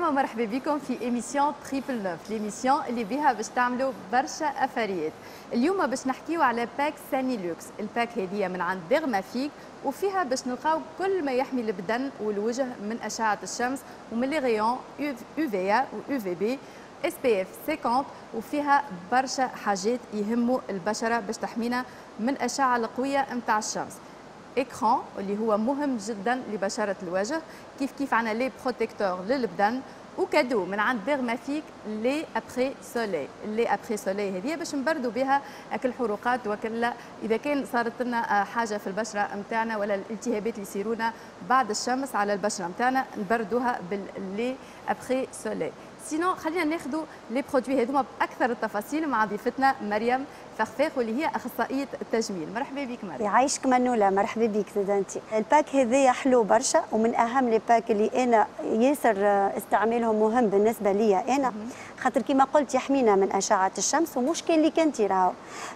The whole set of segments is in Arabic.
السلامة ومرحبا بكم في émission triple neuf. l'émission اللي بها باش تعملوا برشا affaireات اليوم باش نحكيو على pack ساني لوكس ال pack هذه من عند ديرمافيك وفيها باش نلقاو كل ما يحمي البدن والوجه من أشعة الشمس ومن لي غيون يو في و يو في بي اس بي اف 50 وفيها برشا حاجات يهموا البشرة باش تحمينا من الاشعه القوية نتاع الشمس. écran اللي هو مهم جدا لبشرة الوجه كيف كيف عنا les protecteurs للبدن و cadeau من عند ديرمافيك les après-soleil les après-soleil هذه باش نبردوا بها أكل حروقات وكل إذا كان صارت لنا حاجة في البشرة نتاعنا ولا الالتهابات اللي يصيرونا بعد الشمس على البشرة نتاعنا نبردوها بال les après-soleil sinon خلينا ناخذوا les produits هذوما باكثر التفاصيل مع ضيفتنا مريم فخفاخ واللي هي أخصائية التجميل. مرحبا بك مريم. يعيشك منولة. مرحبا بك زاد انت ال pack هذايا حلو برشا ومن أهم les packs اللي أنا ياسر استعمالهم مهم بالنسبة لي أنا. خاطر كما قلت يحمينا من أشعة الشمس ومش كان اللي كنتي راهو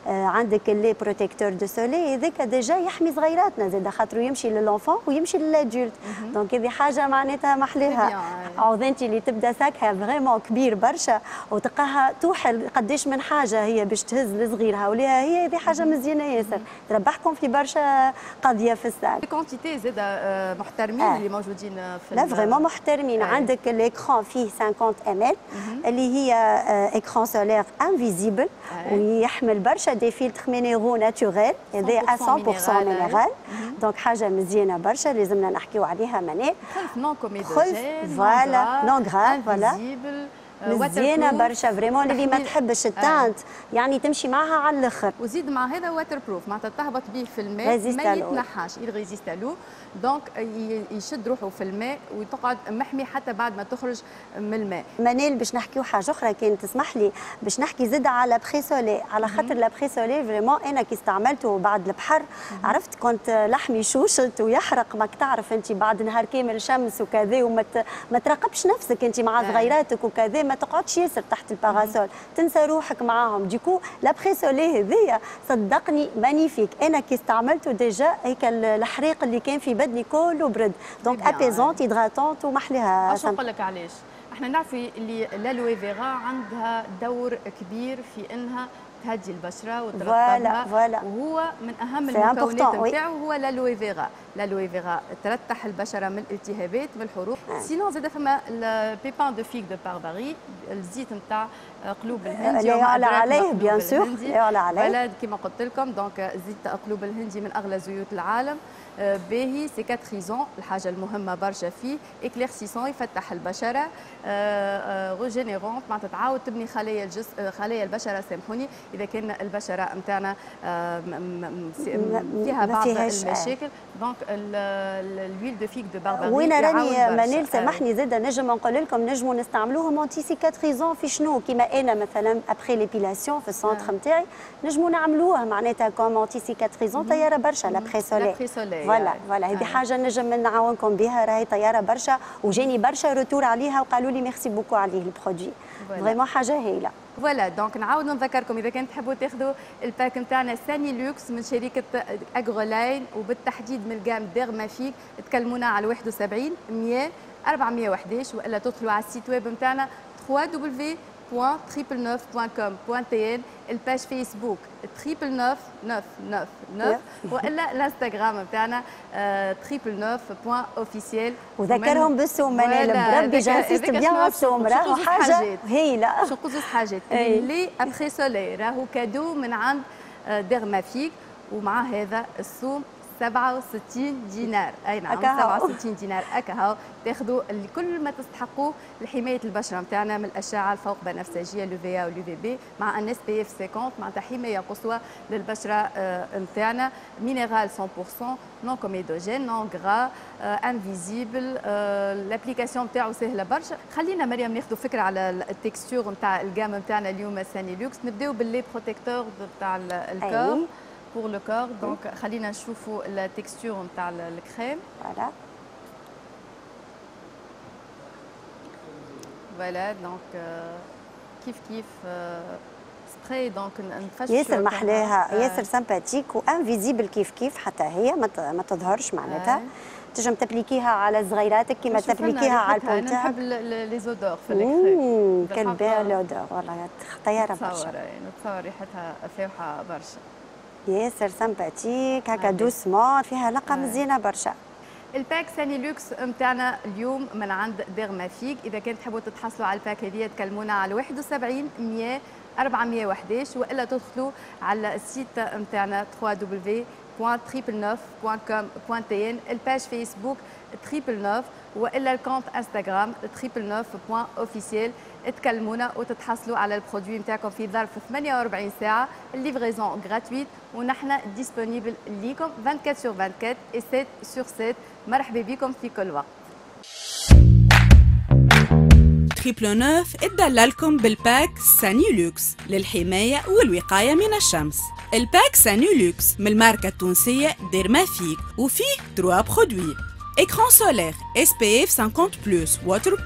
آه عندك لي بروتيكتور دو سولي هذاك ديجا يحمي صغيراتنا زاد خاطر يمشي للونفون ويمشي للأدولت. دونك هذه حاجة معناتها محليها. عوضنتي اللي تبدأ ساكها فريمون كبير برشا وتلقاها توحل قداش من حاجة هي باش تهز لصغيرها وليها هي هذه حاجة مزيانة ياسر. تربحكم في برشا قضية في الساك. كونتيتي زاد محترمين آه. اللي موجودين في لا vraiment محترمين. آه. عندك ال écran فيه 50 ml اللي هي écran solaire invisible ويحمل برشا des filtres minéraux naturels هذا 100% minéral. donc حاجة مزيانة برشا لازمنا نحكيو عليها منال خلف non comédogène voilà non gras voilà مزيانة برشا. vraiment اللي ما تحبش ال teinte. يعني تمشي معها على الآخر. وزيد مع هذا waterproof معناتها تهبط به في الماء ما يتنحاش. ي résiste l'eau donc يشد روحه في الماء وتقعد محمي حتى بعد ما تخرج من الماء. منال باش نحكيو حاجة أخرى. كان تسمح لي باش نحكي زاد على après-soleil على خاطر l'après-soleil vraiment أنا كي استعملته بعد البحر عرفت كنت لحمي شوشت ويحرق. ماك تعرف أنت بعد نهار كامل شمس وكذا وما ما تراقبش نفسك. أنت مع صغيراتك وكذا ما تقعدش ياسر تحت ال parasol تنسى روحك معاهم. du coup l'après-soleil هذيا صدقني magnifique أنا كي استعملته déjà هيك الحريق اللي كان في بدني كله برد. donc apaisante hydratante ومحليها اش نقول لك علاش؟ إحنا نعرف اللي l'aloe vera عندها دور كبير في إنها تهدي البشرة وترطبها voilà وهو من أهم المكونات نتاعو هو l'aloe vera l'aloe vera ترتح البشرة من الالتهابات من الحروق. آه. sinon زاد فما ال pépins de figue de Barbarie الزيت نتاع قلوب الهندي اللي يعلى عليه bien sûr اللي يعلى عليه. كما قلت لكم donc زيت قلوب الهندي من أغلى زيوت العالم. باهي cicatrisant الحاجة المهمة برشا فيه. éclaircissant يفتح البشرة. régénérante معناتها تعاود تبني خلايا الجسم خلايا البشرة سامحوني. إذا كان البشرة نتاعنا فيها بعض المشاكل. donc l'huile de figue de Barbarie وين راني منال سامحني زاد نجم نقول لكم نجموا نستعملوهم anti-cicatrisant في شنو؟ كيما أنا مثلا après l'épilation في ال centre نتاعي نجموا نعملوها معناتها comme anti-cicatrisant طيارة برشا l'après-soleil voilà voilà هذه حاجة نجم نعاونكم بها راهي طيارة برشا. وجاني برشا retours عليها وقالوا لي merci beaucoup عليه ال produit vraiment حاجة هايلة. voilà donc نعاود نذكركم. إذا كان تحبوا تاخذوا ال pack نتاعنا ساني لوكس من شركة اغرولاين وبالتحديد من ال gamme ديرمافيك تكلمونا على 71 100 411 وإلا تدخلوا على ال site web نتاعنا www.triple9.com.tn ال page Facebook Triple 9999 والا الانستغرام نتاعنا Triple 9 point officiel وذكرهم بالسوم منال بربي جهزت بيان السوم راهو حاجة هايله شو قصص حاجات؟ l'après-soleil راهو cadeau من عند ديرمافيك ومع هذا السوم 67 دينار. أي نعم 67 دينار. اكا تاخذوا كل ما تستحقوه لحماية البشرة نتاعنا من الأشعة الفوق بنفسجيه l'UV و l'UVB مع un SPF 50 معناتها حماية قصوى للبشرة نتاعنا minéral 100% non comédogène non gras invisible ال application نتاعو سهلة برشا. خلينا مريم ناخذوا فكرة على ال texture نتاع ال gamme نتاعنا اليوم ساني لوكس. نبداو بال lait protecteur نتاع الكور. Pour le corps. Donc خلينا نشوفوا la texture نتاع الكريم voilà. Voilà donc كيف كيف سبراي دونك نفشوا ياسر محلاها ياسر سامباتيك وانفيزيبل كيف كيف حتى هي ما تظهرش معناتها. تنجم تبليكيها على صغيراتك كيما تبليكيها على البول تاعك نحب لي زودور في الاكستري كان بيع لودور والله طياره برشا. نتصور نتصور ريحتها فاوحه برشا. ياسر sympathique هكا doucement فيها نقه مزيانه برشا. ال pack ساني لوكس نتاعنا اليوم من عند ديرمافيك. إذا كنت تحبوا تتحصلوا على ال pack هذه تكلمونا على 71 100 411 وإلا تدخلوا على ال site نتاعنا www.triple9.com.tn ال page Facebook Triple Neuf وإلا ال compte Instagram Triple Neuf point officiel تكلمونا وتتحصلوا على ال produit نتاعكم في ظرف 48 ساعة. ال livraison gratuite ونحن disponible ليكم 24 sur 24 و 7 sur 7 مرحبا بكم في كل وقت. Triple Neuf اتدللكم بال pack ساني لوكس للحماية والوقاية من الشمس. ال pack ساني لوكس من الماركة التونسية ديرمافيك وفيه 3 produits écran solaire SPF 50 plus waterproof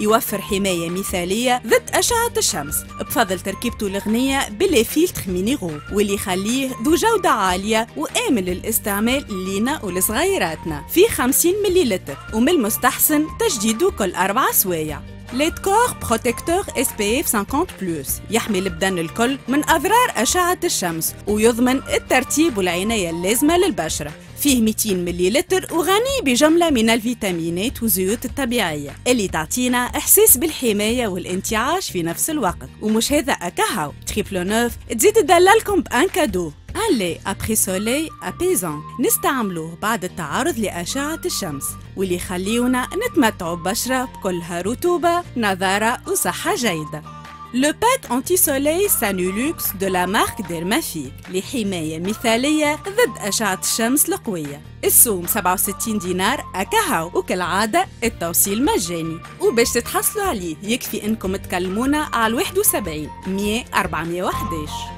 يوفر حماية مثالية ضد أشعة الشمس. بفضل تركيبته الغنية ب les filtres minéraux واللي يخليه ذو جودة عالية وآمن للاستعمال لينا ولصغيراتنا. في 50 مليلتر ومن المستحسن تجديده كل أربع سوايع. lait corps protecteur SPF 50 plus يحمي البدن الكل من أضرار أشعة الشمس ويضمن الترطيب والعناية اللازمة للبشرة. فيه 200 مليلتر وغني بجملة من الفيتامينات والزيوت الطبيعية اللي تعطينا إحساس بالحماية والانتعاش في نفس الوقت. ومش هذا أكهو. Triple Neuf تزيد تدللكم ب un cadeau. un lait après-soleil apaisant. نستعملوه بعد التعرض لأشعة الشمس. واللي يخليونا نتمتعوا ببشرة بكلها رطوبة نضارة وصحة جيدة. Le pack anti-soleil Sanulux de la marque Dermafic لحماية مثالية ضد أشعة الشمس القوية السوم 67 دينار أكاهو وكالعادة التوصيل مجاني وباش تتحصلوا عليه يكفي انكم تكلمونا على 71 100 411